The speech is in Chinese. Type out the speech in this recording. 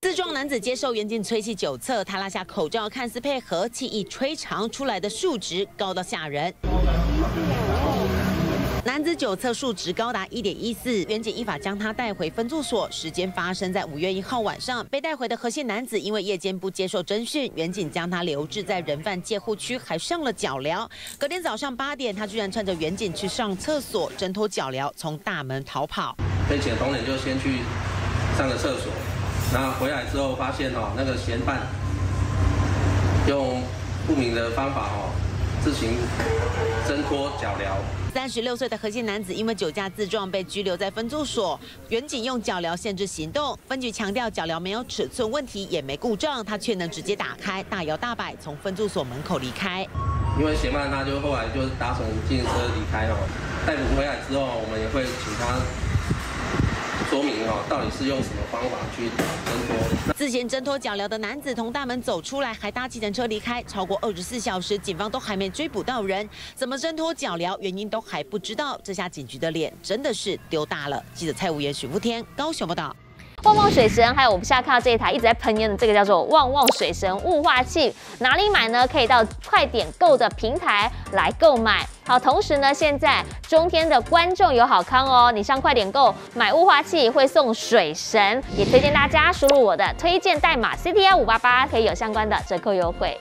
自撞男子接受远景吹气九测，他拉下口罩，看似配合，气一吹长出来的数值高到吓人。男子九测数值高达一点一四，远警依法将他带回分驻所。时间发生在五月一号晚上，被带回的何姓男子因为夜间不接受侦讯，远警将他留置在人犯戒护区，还上了脚镣。隔天早上八点，他居然趁着远警去上厕所，挣脱脚镣，从大门逃跑。被请的同仁就先去上个厕所。那回来之后发现哦，那个嫌犯用不明的方法哦，自行挣脱脚镣。三十六岁的何姓男子因为酒驾自撞被拘留在分驻所，原警用脚镣限制行动。分局强调脚镣没有尺寸问题，也没故障，他却能直接打开，大摇大摆从分驻所门口离开。因为嫌犯他就后来就搭乘自行车离开哦，逮捕回来之后，我们也会请他。说明哦，到底是用什么方法去挣脱？自行挣脱脚镣的男子从大门走出来，还搭计程车离开，超过二十四小时，警方都还没追捕到人。怎么挣脱脚镣，原因都还不知道。这下警局的脸真的是丢大了。记者蔡无言、许福天，高雄报道。旺旺水神，还有我们现在看到这一台一直在喷烟的这个叫做旺旺水神雾化器，哪里买呢？可以到快点购的平台来购买。好，同时呢，现在中天的观众有好康哦，你上快点购买雾化器会送水神，也推荐大家输入我的推荐代码 C T I 五八八，可以有相关的折扣优惠。